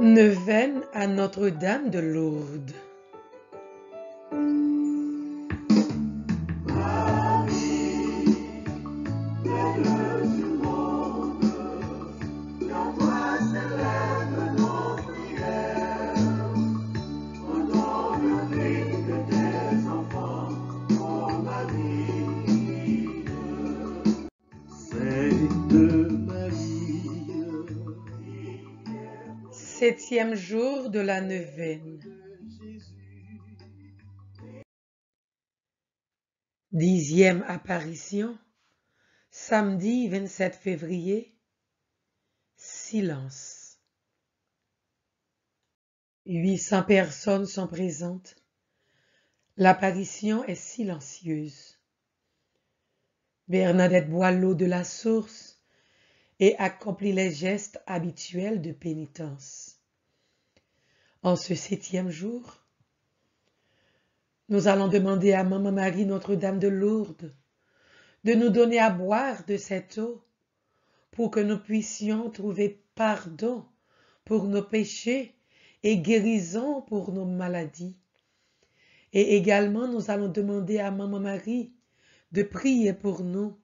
Neuvaine à Notre-Dame de Lourdes. Jour de la neuvaine. Dixième apparition, samedi 27 février, silence. 800 personnes sont présentes. L'apparition est silencieuse. Bernadette boit l'eau de la source et accomplit les gestes habituels de pénitence. En ce septième jour, nous allons demander à Maman Marie Notre-Dame de Lourdes de nous donner à boire de cette eau pour que nous puissions trouver pardon pour nos péchés et guérison pour nos maladies. Et également, nous allons demander à Maman Marie de prier pour nous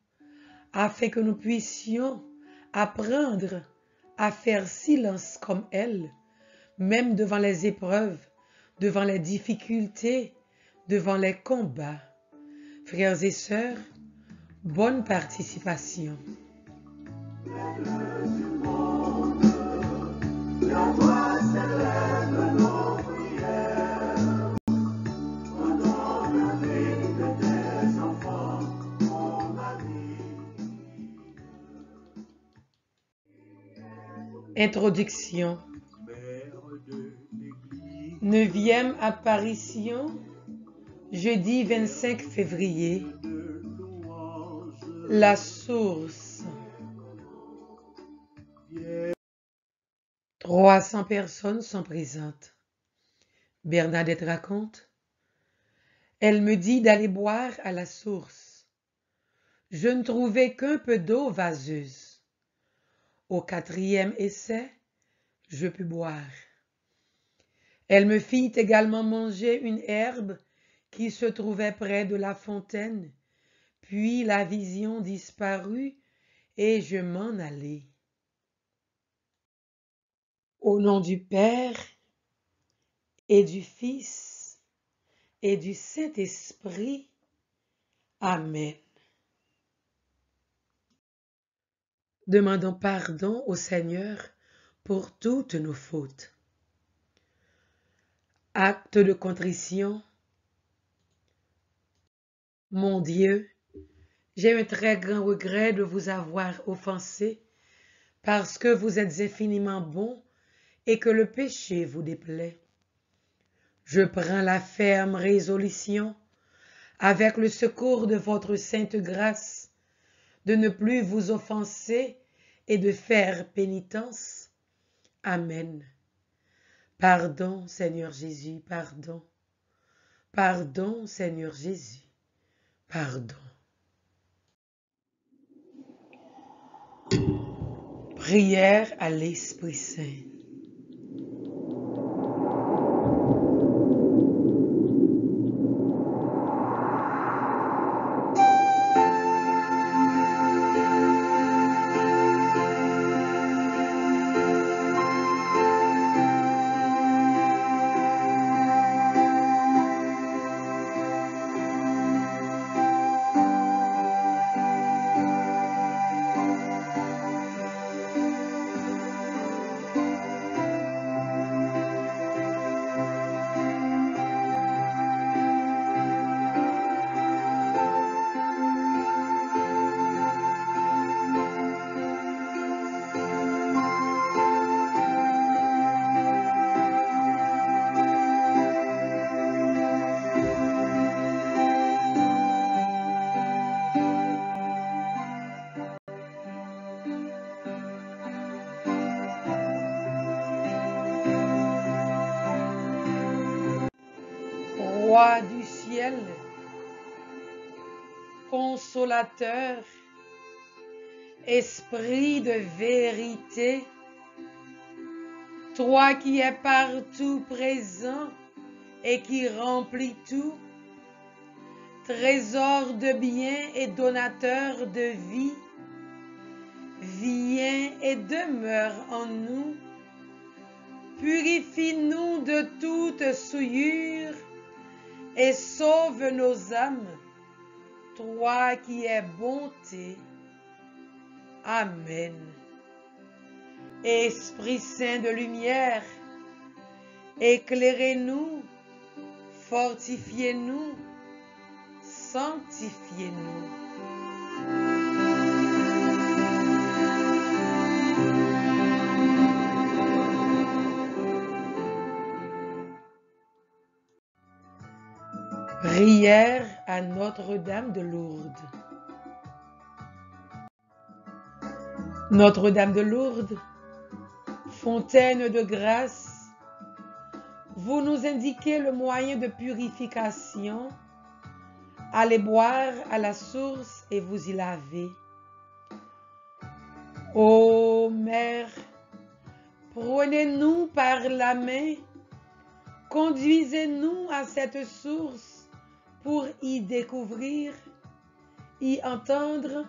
afin que nous puissions apprendre à faire silence comme elle, même devant les épreuves, devant les difficultés, devant les combats. Frères et sœurs, bonne participation. Introduction. Neuvième apparition, jeudi 25 février. La source. 300 personnes sont présentes. Bernadette raconte. Elle me dit d'aller boire à la source. Je ne trouvais qu'un peu d'eau vaseuse. Au quatrième essai, je pus boire. Elle me fit également manger une herbe qui se trouvait près de la fontaine, puis la vision disparut et je m'en allai. Au nom du Père et du Fils et du Saint-Esprit. Amen. Demandons pardon au Seigneur pour toutes nos fautes. Acte de contrition. Mon Dieu, j'ai un très grand regret de vous avoir offensé parce que vous êtes infiniment bon et que le péché vous déplaît. Je prends la ferme résolution, avec le secours de votre sainte grâce, de ne plus vous offenser et de faire pénitence. Amen. Pardon, Seigneur Jésus, pardon. Pardon, Seigneur Jésus, pardon. Prière à l'Esprit Saint. Esprit de vérité, toi qui es partout présent et qui remplis tout, trésor de bien et donateur de vie, viens et demeure en nous, purifie-nous de toute souillure et sauve nos âmes, toi qui es bonté. Amen. Esprit Saint de lumière, éclairez-nous, fortifiez-nous, sanctifiez-nous. Prière à Notre-Dame de Lourdes. Notre-Dame de Lourdes, fontaine de grâce, vous nous indiquez le moyen de purification. Allez boire à la source et vous y lavez. Ô Mère, prenez-nous par la main, conduisez-nous à cette source pour y découvrir, y entendre,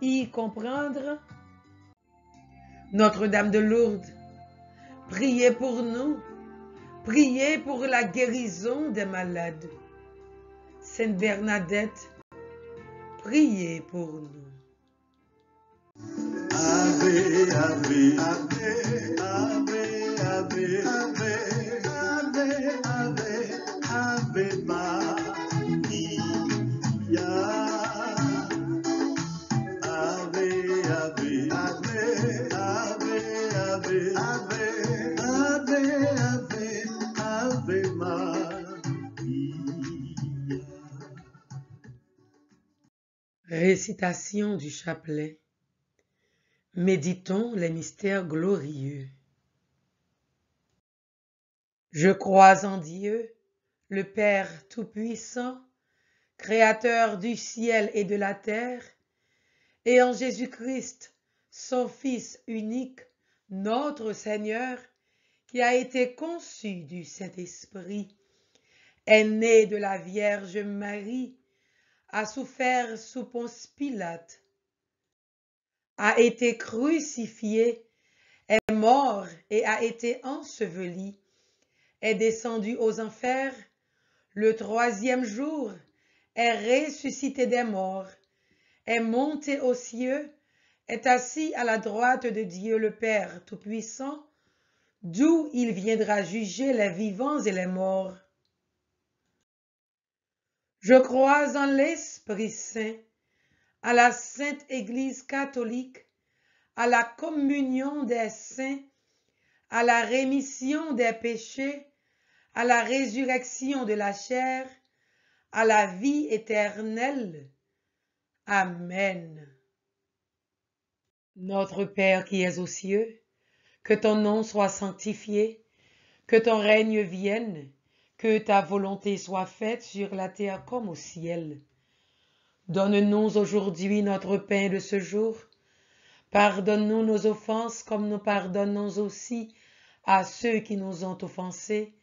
y comprendre. Notre-Dame de Lourdes, priez pour nous, priez pour la guérison des malades. Sainte Bernadette, priez pour nous. Ave, ave, ave. Récitation du chapelet. Méditons les mystères glorieux. Je crois en Dieu, le Père Tout-Puissant, Créateur du ciel et de la terre, et en Jésus-Christ, son Fils unique, notre Seigneur, qui a été conçu du Saint-Esprit, est né de la Vierge Marie, a souffert sous Ponce Pilate, a été crucifié, est mort et a été enseveli, est descendu aux enfers, le troisième jour est ressuscité des morts, est monté aux cieux, est assis à la droite de Dieu le Père Tout-Puissant, d'où il viendra juger les vivants et les morts. Je crois en l'Esprit Saint, à la Sainte Église catholique, à la communion des saints, à la rémission des péchés, à la résurrection de la chair, à la vie éternelle. Amen. Notre Père qui es aux cieux, que ton nom soit sanctifié, que ton règne vienne, que ta volonté soit faite sur la terre comme au ciel. Donne-nous aujourd'hui notre pain de ce jour. Pardonne-nous nos offenses comme nous pardonnons aussi à ceux qui nous ont offensés.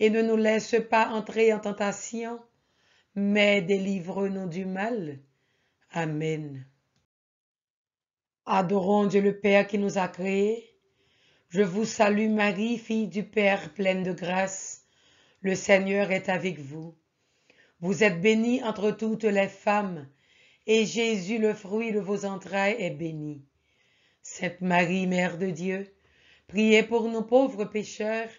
Et ne nous laisse pas entrer en tentation, mais délivre-nous du mal. Amen. Adorons Dieu le Père qui nous a créés. Je vous salue Marie, fille du Père, pleine de grâce. Le Seigneur est avec vous. Vous êtes bénie entre toutes les femmes, et Jésus, le fruit de vos entrailles, est béni. Sainte Marie, Mère de Dieu, priez pour nous pauvres pécheurs,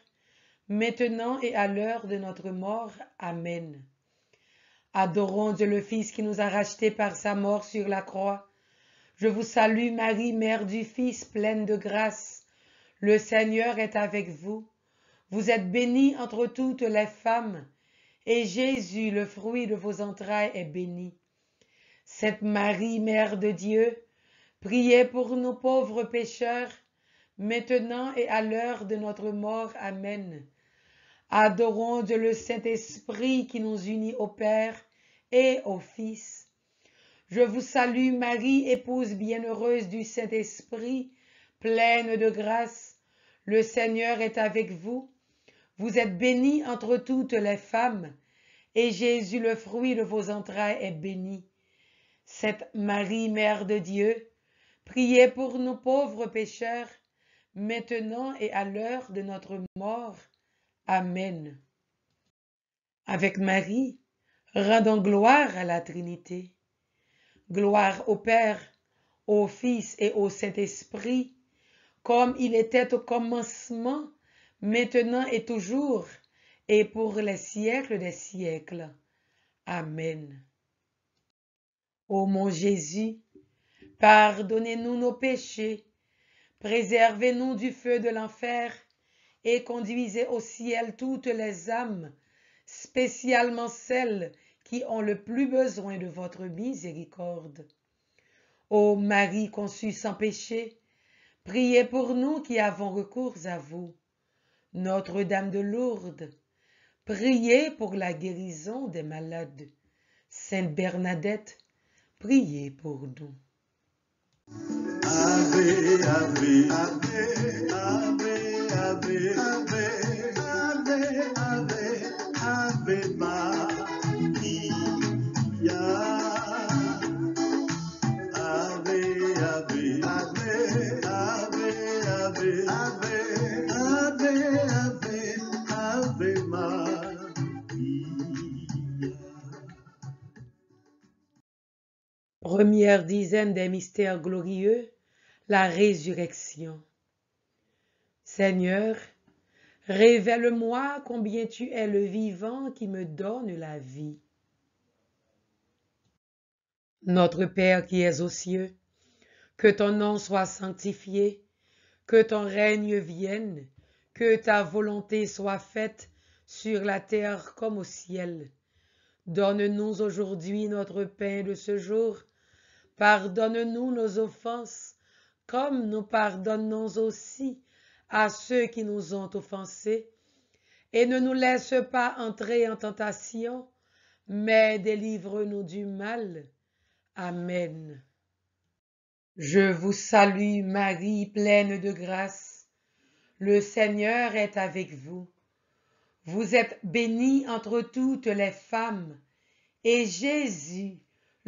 maintenant et à l'heure de notre mort. Amen. Adorons Dieu le Fils qui nous a rachetés par sa mort sur la croix. Je vous salue Marie, Mère du Fils, pleine de grâce. Le Seigneur est avec vous. Vous êtes bénie entre toutes les femmes, et Jésus, le fruit de vos entrailles, est béni. Sainte Marie, Mère de Dieu, priez pour nous pauvres pécheurs, maintenant et à l'heure de notre mort. Amen. Adorons le Saint-Esprit qui nous unit au Père et au Fils. Je vous salue Marie, épouse bienheureuse du Saint-Esprit, pleine de grâce. Le Seigneur est avec vous. Vous êtes bénie entre toutes les femmes, et Jésus, le fruit de vos entrailles, est béni. Sainte Marie, Mère de Dieu, priez pour nous pauvres pécheurs, maintenant et à l'heure de notre mort. Amen. Avec Marie, rendons gloire à la Trinité. Gloire au Père, au Fils et au Saint-Esprit, comme il était au commencement, maintenant et toujours, et pour les siècles des siècles. Amen. Ô mon Jésus, pardonnez-nous nos péchés, préservez-nous du feu de l'enfer, et conduisez au ciel toutes les âmes, spécialement celles qui ont le plus besoin de votre miséricorde. Ô Marie conçue sans péché, priez pour nous qui avons recours à vous. Notre-Dame de Lourdes, priez pour la guérison des malades. Sainte Bernadette, priez pour nous. Première dizaine des mystères glorieux, la résurrection. Seigneur, révèle-moi combien tu es le vivant qui me donne la vie. Notre Père qui es aux cieux, que ton nom soit sanctifié, que ton règne vienne, que ta volonté soit faite sur la terre comme au ciel. Donne-nous aujourd'hui notre pain de ce jour. Pardonne-nous nos offenses, comme nous pardonnons aussi à ceux qui nous ont offensés. Et ne nous laisse pas entrer en tentation, mais délivre-nous du mal. Amen. Je vous salue Marie, pleine de grâce. Le Seigneur est avec vous. Vous êtes bénie entre toutes les femmes, et Jésus,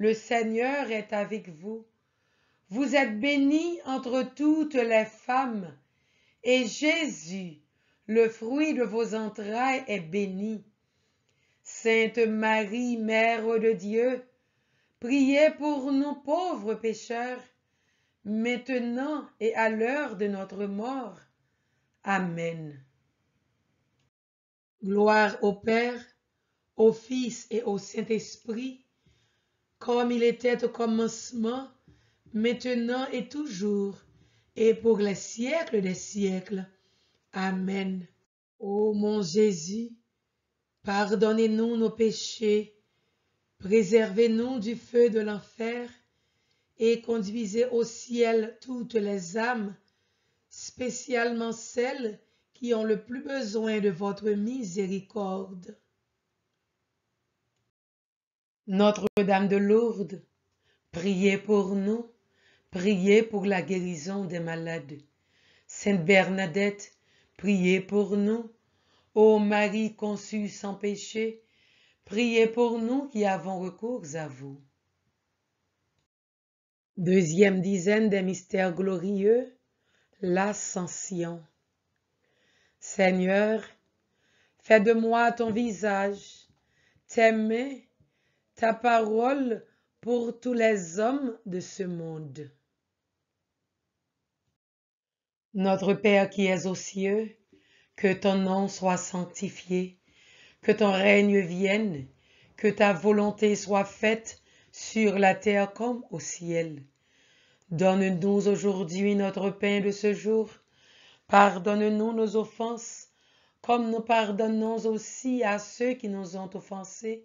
Le Seigneur est avec vous. Vous êtes bénie entre toutes les femmes, et Jésus, le fruit de vos entrailles, est béni. Sainte Marie, Mère de Dieu, priez pour nous pauvres pécheurs, maintenant et à l'heure de notre mort. Amen. Gloire au Père, au Fils et au Saint-Esprit, comme il était au commencement, maintenant et toujours, et pour les siècles des siècles. Amen. Ô mon Jésus, pardonnez-nous nos péchés, préservez-nous du feu de l'enfer, et conduisez au ciel toutes les âmes, spécialement celles qui ont le plus besoin de votre miséricorde. Notre-Dame de Lourdes, priez pour nous, priez pour la guérison des malades. Sainte Bernadette, priez pour nous. Ô Marie conçue sans péché, priez pour nous qui avons recours à vous. Deuxième dizaine des mystères glorieux, l'ascension. Seigneur, fais de moi ton visage, tes ta parole pour tous les hommes de ce monde. Notre Père qui es aux cieux, que ton nom soit sanctifié, que ton règne vienne, que ta volonté soit faite sur la terre comme au ciel. Donne-nous aujourd'hui notre pain de ce jour. Pardonne-nous nos offenses, comme nous pardonnons aussi à ceux qui nous ont offensés.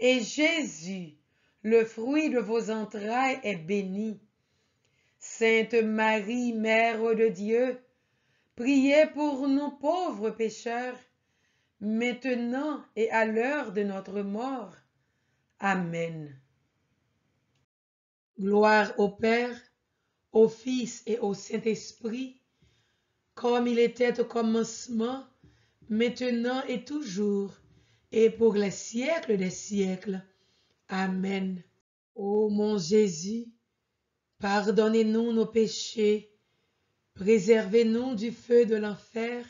et Jésus, le fruit de vos entrailles, est béni. Sainte Marie, Mère de Dieu, priez pour nous pauvres pécheurs, maintenant et à l'heure de notre mort. Amen. Gloire au Père, au Fils et au Saint-Esprit, comme il était au commencement, maintenant et toujours, et pour les siècles des siècles. Amen. Ô mon Jésus, pardonnez-nous nos péchés, préservez-nous du feu de l'enfer,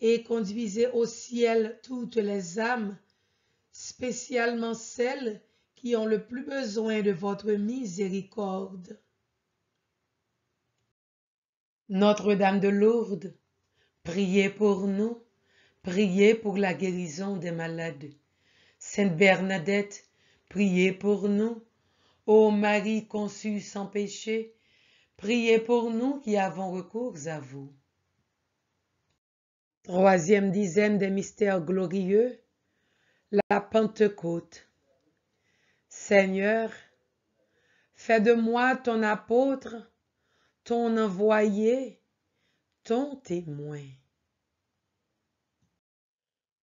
et conduisez au ciel toutes les âmes, spécialement celles qui ont le plus besoin de votre miséricorde. Notre-Dame de Lourdes, priez pour nous, priez pour la guérison des malades. Sainte Bernadette, priez pour nous. Ô Marie conçue sans péché, priez pour nous qui avons recours à vous. Troisième dizaine des mystères glorieux, la Pentecôte. Seigneur, fais de moi ton apôtre ton envoyé, ton témoin.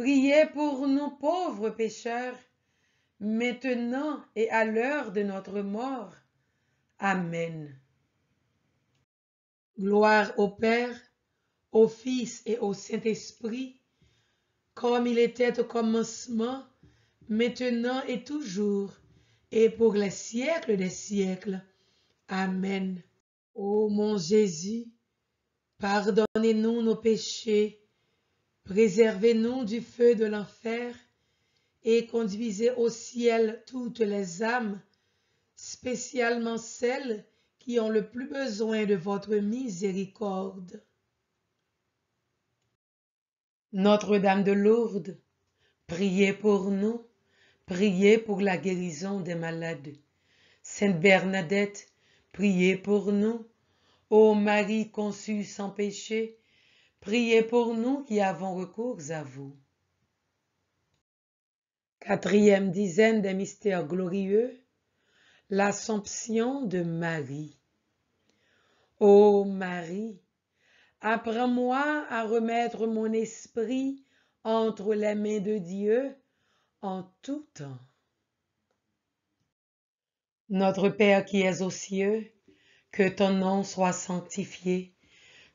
priez pour nous pauvres pécheurs, maintenant et à l'heure de notre mort. Amen. Gloire au Père, au Fils et au Saint-Esprit, comme il était au commencement, maintenant et toujours, et pour les siècles des siècles. Amen. Ô mon Jésus, pardonnez-nous nos péchés, préservez-nous du feu de l'enfer, et conduisez au ciel toutes les âmes, spécialement celles qui ont le plus besoin de votre miséricorde. Notre-Dame de Lourdes, priez pour nous, priez pour la guérison des malades. Sainte Bernadette, priez pour nous. Ô Marie conçue sans péché, priez pour nous qui avons recours à vous. Quatrième dizaine des mystères glorieux, l'Assomption de Marie. Ô Marie, apprends-moi à remettre mon esprit entre les mains de Dieu en tout temps. Notre Père qui es aux cieux, que ton nom soit sanctifié,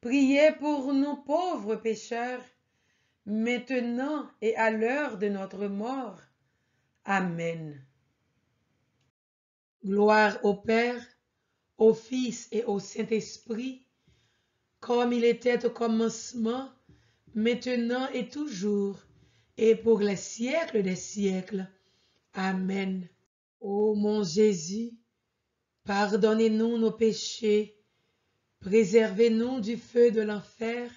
priez pour nous pauvres pécheurs, maintenant et à l'heure de notre mort. Amen. Gloire au Père, au Fils et au Saint-Esprit, comme il était au commencement, maintenant et toujours, et pour les siècles des siècles. Amen. Ô mon Jésus, pardonnez-nous nos péchés, préservez-nous du feu de l'enfer,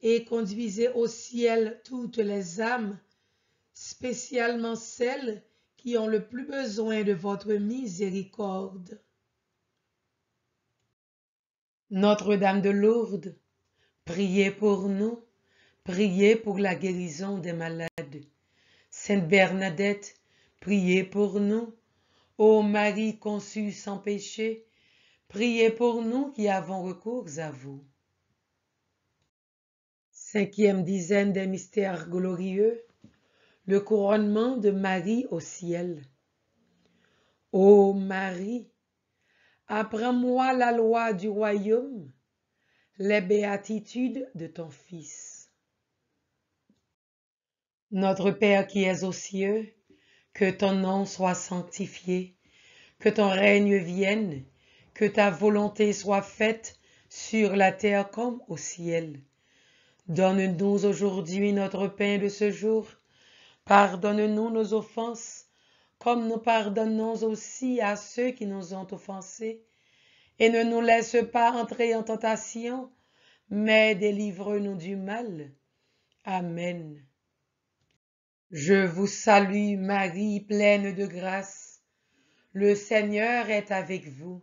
et conduisez au ciel toutes les âmes, spécialement celles qui ont le plus besoin de votre miséricorde. Notre-Dame de Lourdes, priez pour nous. Priez pour la guérison des malades. Sainte Bernadette, priez pour nous. Ô Marie conçue sans péché, priez pour nous qui avons recours à vous. Cinquième dizaine des mystères glorieux, le couronnement de Marie au ciel. Ô Marie, apprends-moi la loi du royaume, les béatitudes de ton Fils. Notre Père qui es aux cieux, que ton nom soit sanctifié, que ton règne vienne, que ta volonté soit faite sur la terre comme au ciel. Donne-nous aujourd'hui notre pain de ce jour. Pardonne-nous nos offenses, comme nous pardonnons aussi à ceux qui nous ont offensés. Et ne nous laisse pas entrer en tentation, mais délivre-nous du mal. Amen. Je vous salue Marie, pleine de grâce. Le Seigneur est avec vous.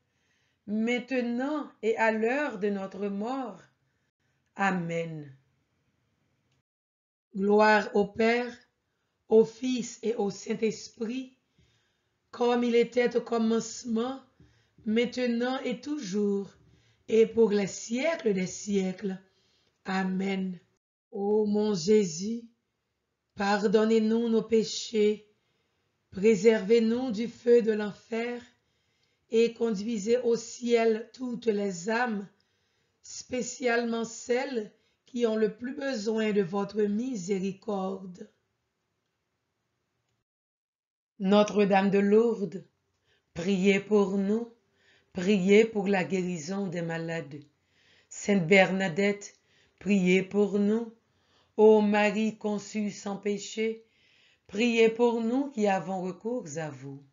maintenant et à l'heure de notre mort. Amen. Gloire au Père, au Fils et au Saint-Esprit, comme il était au commencement, maintenant et toujours, et pour les siècles des siècles. Amen. Ô mon Jésus, pardonnez-nous nos péchés, préservez-nous du feu de l'enfer, et conduisez au ciel toutes les âmes, spécialement celles qui ont le plus besoin de votre miséricorde. Notre-Dame de Lourdes, priez pour nous, priez pour la guérison des malades. Sainte Bernadette, priez pour nous. Ô Marie conçue sans péché, priez pour nous qui avons recours à vous.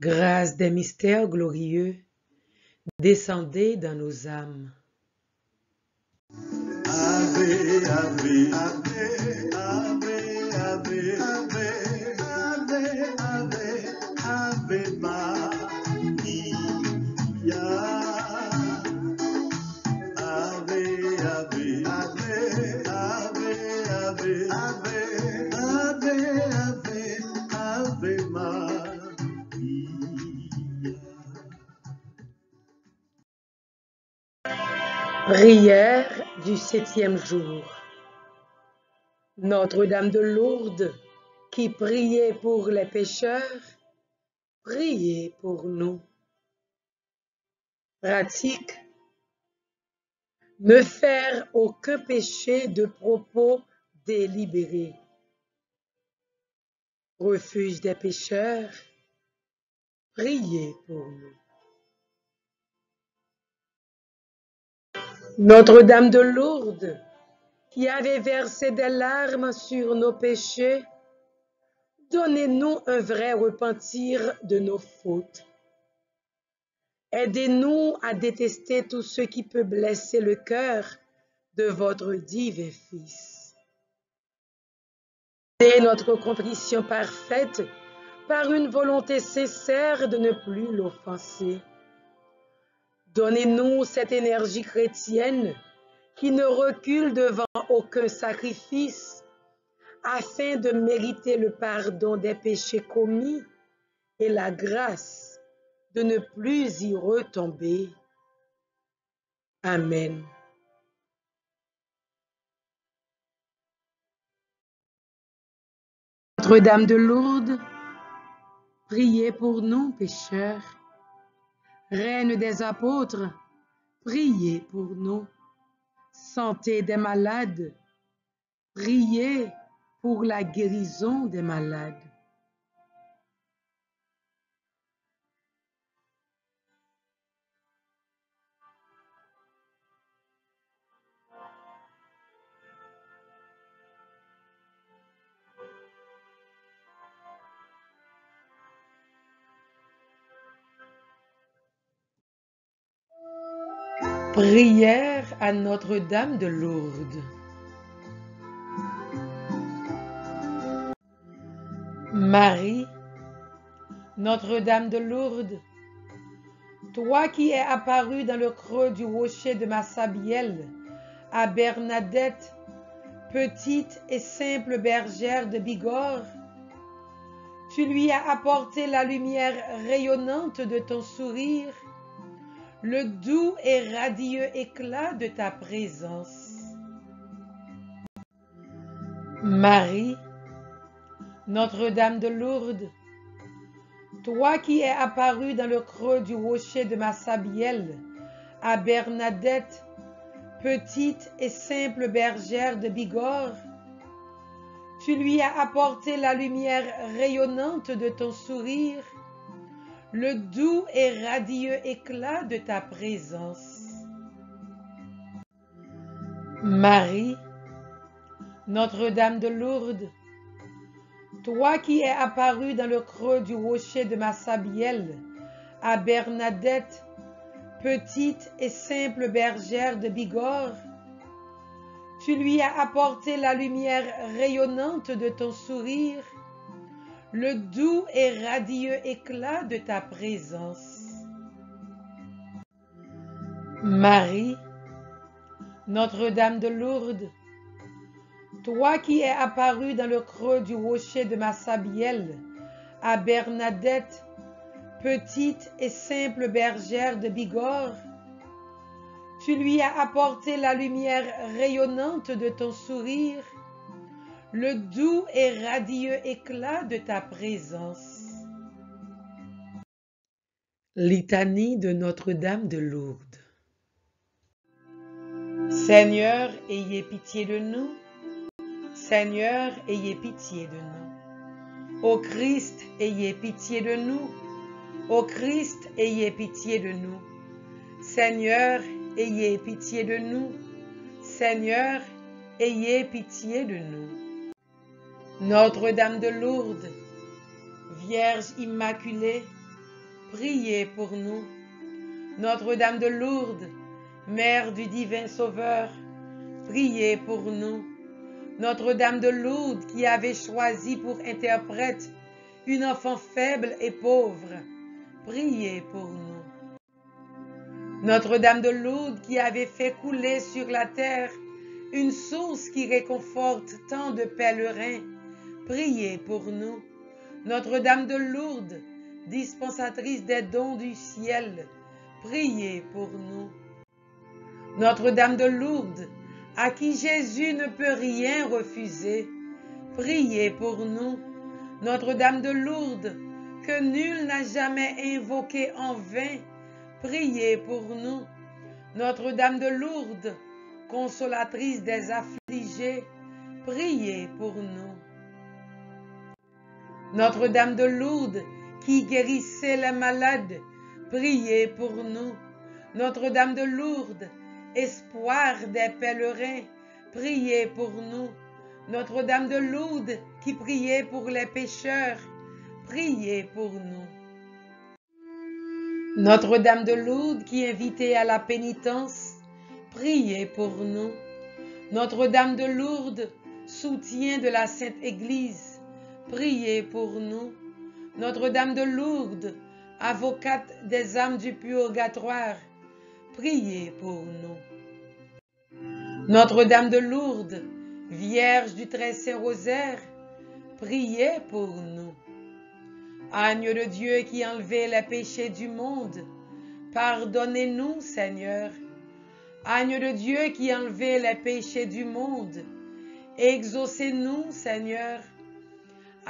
Grâce des mystères glorieux, descendez dans nos âmes. Prière du septième jour. Notre-Dame de Lourdes, qui priait pour les pécheurs, priez pour nous. Pratique. Ne faire aucun péché de propos délibérés. Refuge des pécheurs, priez pour nous. Notre-Dame de Lourdes, qui avait versé des larmes sur nos péchés, donnez-nous un vrai repentir de nos fautes. Aidez-nous à détester tout ce qui peut blesser le cœur de votre divin Fils. Aidez notre contrition parfaite par une volonté sincère de ne plus l'offenser. Donnez-nous cette énergie chrétienne qui ne recule devant aucun sacrifice afin de mériter le pardon des péchés commis et la grâce de ne plus y retomber. Amen. Notre-Dame de Lourdes, priez pour nous pécheurs, Reine des apôtres, priez pour nous. Santé des malades, priez pour la guérison des malades. Prière à Notre-Dame de Lourdes. Marie, Notre-Dame de Lourdes, toi qui es apparue dans le creux du rocher de Massabielle à Bernadette, petite et simple bergère de Bigorre, tu lui as apporté la lumière rayonnante de ton sourire, le doux et radieux éclat de ta présence. Marie, Notre-Dame de Lourdes, toi qui es apparue dans le creux du rocher de Massabielle à Bernadette, petite et simple bergère de Bigorre, tu lui as apporté la lumière rayonnante de ton sourire, le doux et radieux éclat de ta présence. Marie, Notre-Dame de Lourdes, toi qui es apparue dans le creux du rocher de Massabielle à Bernadette, petite et simple bergère de Bigorre, tu lui as apporté la lumière rayonnante de ton sourire, le doux et radieux éclat de ta présence. Marie, Notre-Dame de Lourdes, toi qui es apparue dans le creux du rocher de Massabielle à Bernadette, petite et simple bergère de Bigorre, tu lui as apporté la lumière rayonnante de ton sourire, le doux et radieux éclat de ta présence. Litanie de Notre-Dame de Lourdes. Seigneur, ayez pitié de nous. Seigneur, ayez pitié de nous. Ô Christ, ayez pitié de nous. Ô Christ, ayez pitié de nous. Seigneur, ayez pitié de nous. Seigneur, ayez pitié de nous. Notre-Dame de Lourdes, Vierge Immaculée, priez pour nous. Notre-Dame de Lourdes, Mère du divin Sauveur, priez pour nous. Notre-Dame de Lourdes qui avait choisi pour interprète une enfant faible et pauvre, priez pour nous. Notre-Dame de Lourdes qui avait fait couler sur la terre une source qui réconforte tant de pèlerins, priez pour nous. Notre-Dame de Lourdes, dispensatrice des dons du ciel, priez pour nous. Notre-Dame de Lourdes, à qui Jésus ne peut rien refuser, priez pour nous. Notre-Dame de Lourdes, que nul n'a jamais invoquée en vain, priez pour nous. Notre-Dame de Lourdes, consolatrice des affligés, priez pour nous. Notre-Dame de Lourdes, qui guérissait les malades, priez pour nous. Notre-Dame de Lourdes, espoir des pèlerins, priez pour nous. Notre-Dame de Lourdes, qui priait pour les pécheurs, priez pour nous. Notre-Dame de Lourdes, qui invitait à la pénitence, priez pour nous. Notre-Dame de Lourdes, soutien de la Sainte Église, priez pour nous. Notre-Dame de Lourdes, avocate des âmes du purgatoire, priez pour nous. Notre-Dame de Lourdes, Vierge du Très Saint Rosaire, priez pour nous. Agneau de Dieu qui enlevait les péchés du monde, pardonnez-nous, Seigneur. Agneau de Dieu qui enlevait les péchés du monde, exaucez-nous, Seigneur.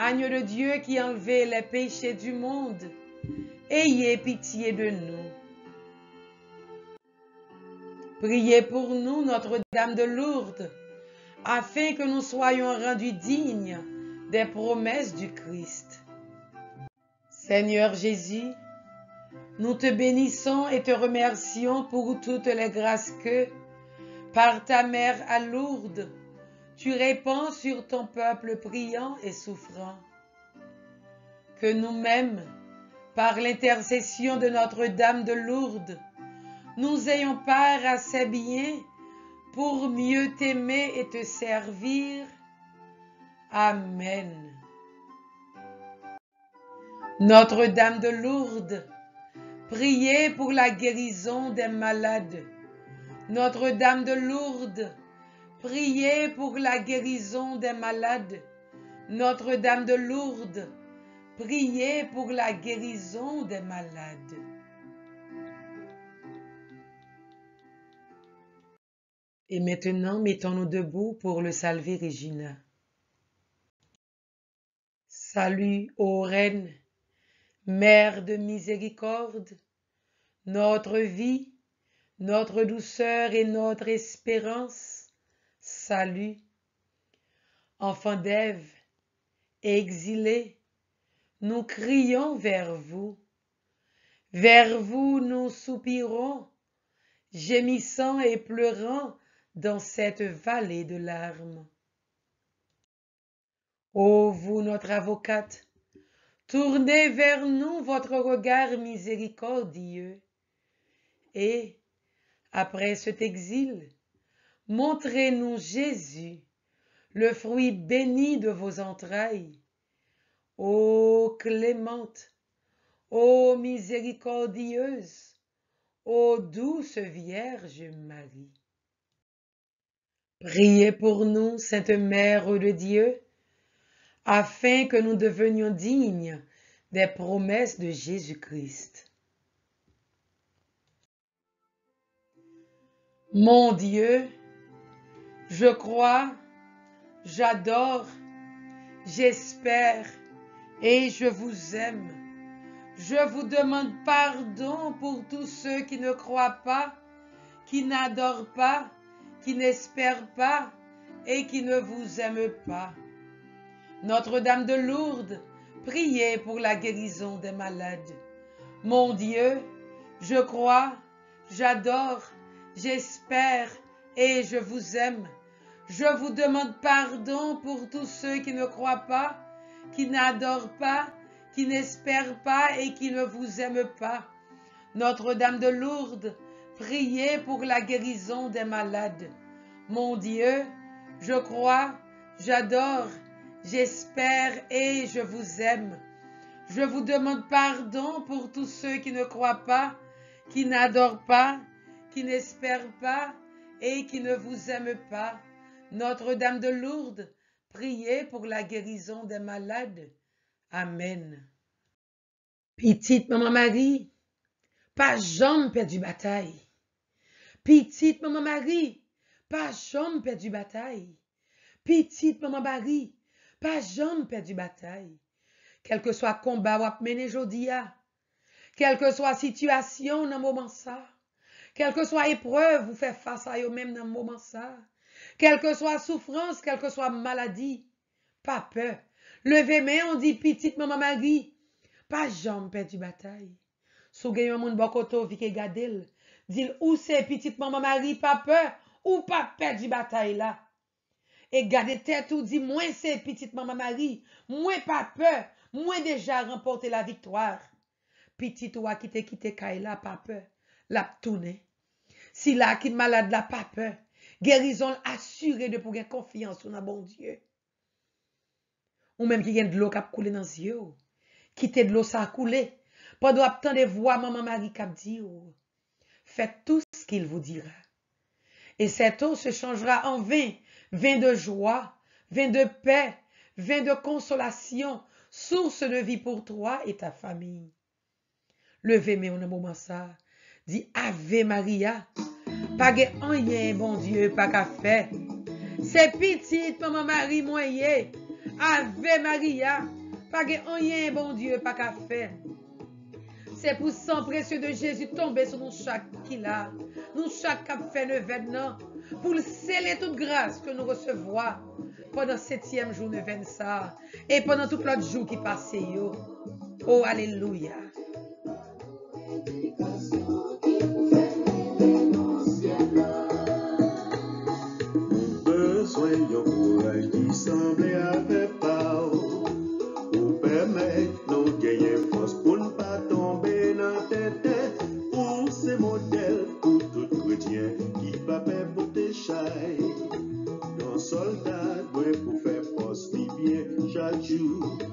Agneau de Dieu qui enlevait les péchés du monde, ayez pitié de nous. Priez pour nous, Notre-Dame de Lourdes, afin que nous soyons rendus dignes des promesses du Christ. Seigneur Jésus, nous te bénissons et te remercions pour toutes les grâces que, par ta mère à Lourdes, tu répands sur ton peuple priant et souffrant. Que nous-mêmes, par l'intercession de Notre-Dame de Lourdes, nous ayons part à ces biens pour mieux t'aimer et te servir. Amen. Notre-Dame de Lourdes, priez pour la guérison des malades. Notre-Dame de Lourdes, priez pour la guérison des malades. Notre-Dame de Lourdes, priez pour la guérison des malades. Et maintenant, mettons-nous debout pour le salver Regina. Salut, ô Reine, Mère de miséricorde, notre vie, notre douceur et notre espérance, salut. Enfants d'Ève, exilés, nous crions vers vous. Vers vous nous soupirons, gémissant et pleurant dans cette vallée de larmes. Ô vous, notre avocate, tournez vers nous votre regard miséricordieux, et, après cet exil, montrez-nous Jésus, le fruit béni de vos entrailles. Ô clémente, ô miséricordieuse, ô douce Vierge Marie. Priez pour nous, Sainte Mère de Dieu, afin que nous devenions dignes des promesses de Jésus-Christ. Mon Dieu, je crois, j'adore, j'espère et je vous aime. Je vous demande pardon pour tous ceux qui ne croient pas, qui n'adorent pas, qui n'espèrent pas et qui ne vous aiment pas. Notre-Dame de Lourdes, priez pour la guérison des malades. Mon Dieu, je crois, j'adore, j'espère et je vous aime. Je vous demande pardon pour tous ceux qui ne croient pas, qui n'adorent pas, qui n'espèrent pas et qui ne vous aiment pas. Notre-Dame de Lourdes, priez pour la guérison des malades. Mon Dieu, je crois, j'adore, j'espère et je vous aime. Je vous demande pardon pour tous ceux qui ne croient pas, qui n'adorent pas, qui n'espèrent pas et qui ne vous aiment pas. Notre-Dame de Lourdes, priez pour la guérison des malades. Amen. Petite Maman Marie, pas jamais perdu bataille. Petite Maman Marie, pas jamais perdu bataille. Petite Maman Marie, pas jamais perdu bataille. Quel que soit combat ou mené jodia, quelle que soit situation dans moment ça, quelle que soit épreuve vous fait face à eux-mêmes dans moment ça, Kelke que swa soufrans, kelke que swa maladi, pa pe. Leve men, on di pitit maman magi, pa jom pe di batay. Sou gen yon moun bokoto vike gadel, dil ou se pitit maman magi, pa pe, ou pa pe di batay la. E gade tèt ou di mwen se pitit maman mari, mwen pa pe, mwen deja remporte la viktoar. Pitit ou akite kite kay la pa pe, la ptoune. Si la akit malade la pa pe, guérison assurée de pour gagner confiance dans bon Dieu. Ou même qui gagne de l'eau qui a coulé dans les yeux. Quitter de l'eau ça a coulé. Pendant attendre voix maman Marie qui dit, faites tout ce qu'il vous dira. Et cette eau se changera en vin, vin de joie, vin de paix, vin de consolation, source de vie pour toi et ta famille. Levez-moi un moment ça. Di Ave Maria, pa ge anyen bon Diyo pa ka fe. Se pitit maman mari mwenye, Ave Maria, pa ge anyen bon Diyo pa ka fe. Se pou san presye de Jezu tombe sou nou chak ki la, nou chak kap fe neven nan, pou l sele tout grase ke nou resevoa podan setyem jou neven sa, e podan tout lot jou ki pase yo. Oh, aleluya! Swen yo kouraj ki sanble ave pa ou. Ou pèmè nou genye fos pou n pa tombe nan tètè Ou se model pou tout kretien ki pa pè pou te chay. Yon soldat dwe pou fè fos li bie chak jou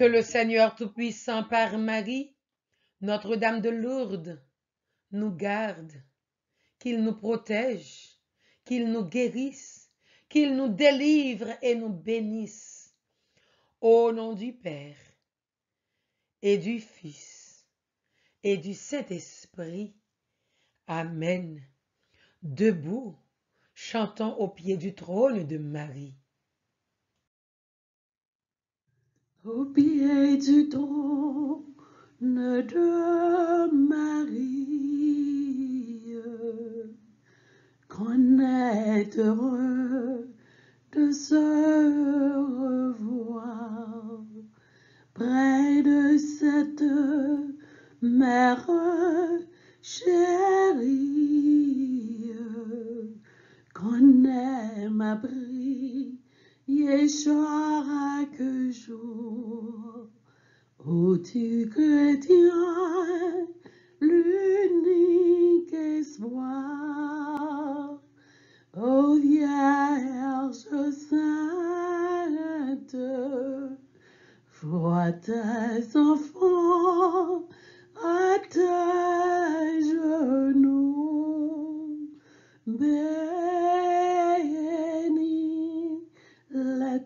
Que le Seigneur Tout-Puissant par Marie, Notre-Dame de Lourdes, nous garde, qu'il nous protège, qu'il nous guérisse, qu'il nous délivre et nous bénisse. Au nom du Père et du Fils et du Saint-Esprit. Amen. Debout, chantons au pied du trône de Marie. Au pied du trône de Marie, qu'on est heureux de se revoir près de cette mère chérie. Qu'on aime prier chaque jour. Ô tu chrétien, l'unique espoir, ô Vierge sainte, vois tes enfants à tes genoux,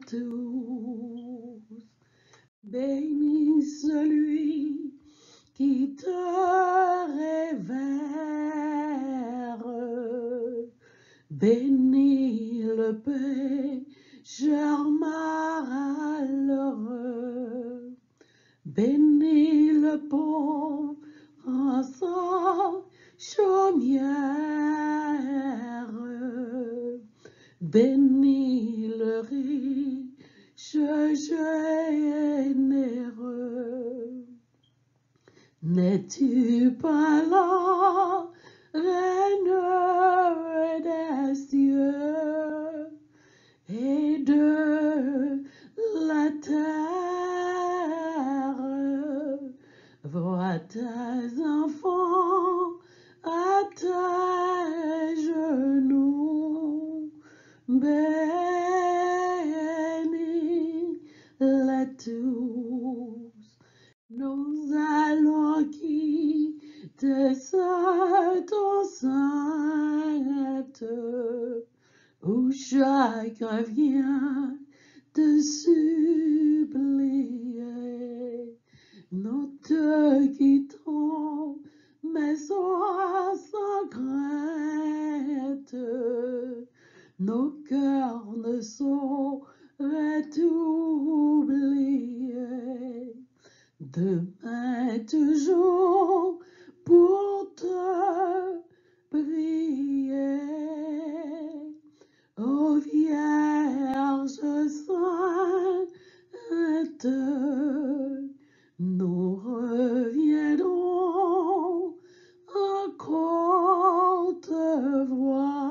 tous, bénis celui qui te révère, bénis le pécheur malheureux, bénis le pauvre en bénis le riche généreux. N'es-tu pas la reine des cieux et de la terre? Vois tes enfants à tes genoux, bénis les tous. Nous allons quitter cette enceinte où chacun vient te supplier. Nous te quitterons, mais sois sans crainte nos cœurs ne sauront tout oublier. Demain toujours pour te prier. Ô Vierge Sainte, nous reviendrons encore te voir.